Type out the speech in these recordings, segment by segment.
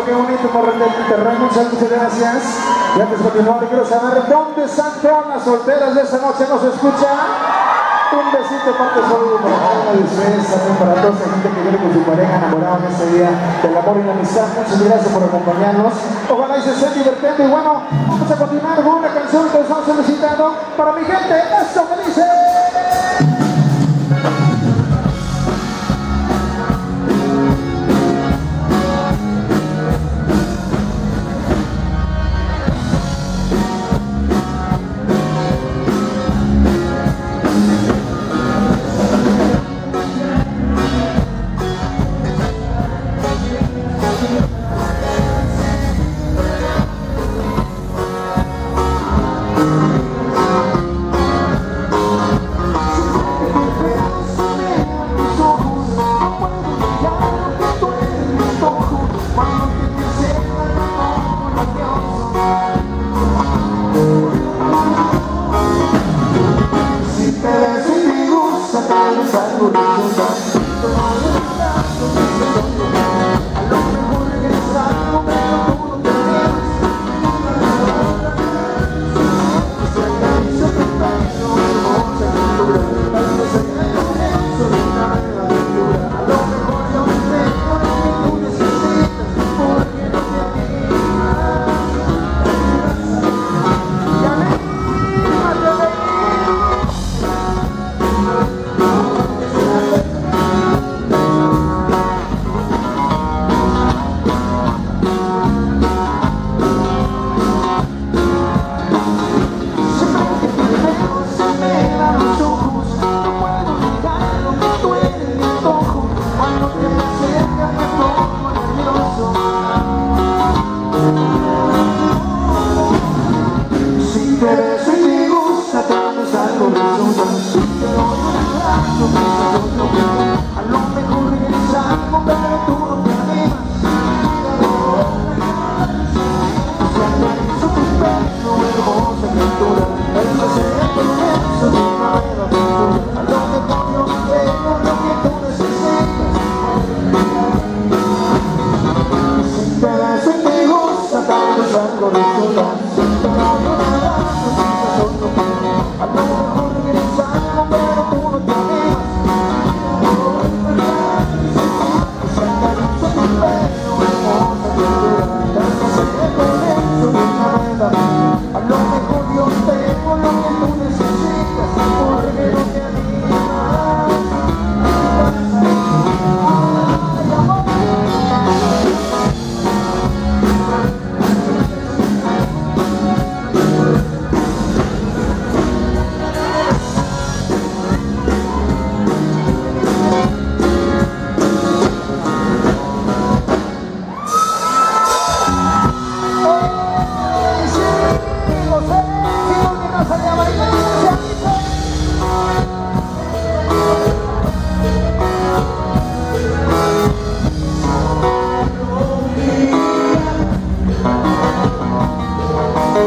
qué bonito por el terreno, muchas, gracias. Y antes de continuar, quiero saber dónde están todas las solteras de esta noche, ¿nos escucha? Un besito parte para una disfresa, para toda esa gente que viene con su pareja enamorada en este día del amor y la amistad. Muchas gracias por acompañarnos. Ojalá y se estén divirtiendo. Y bueno, vamos a continuar con una canción que nos han solicitado para mi gente. Esto me dice.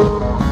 you.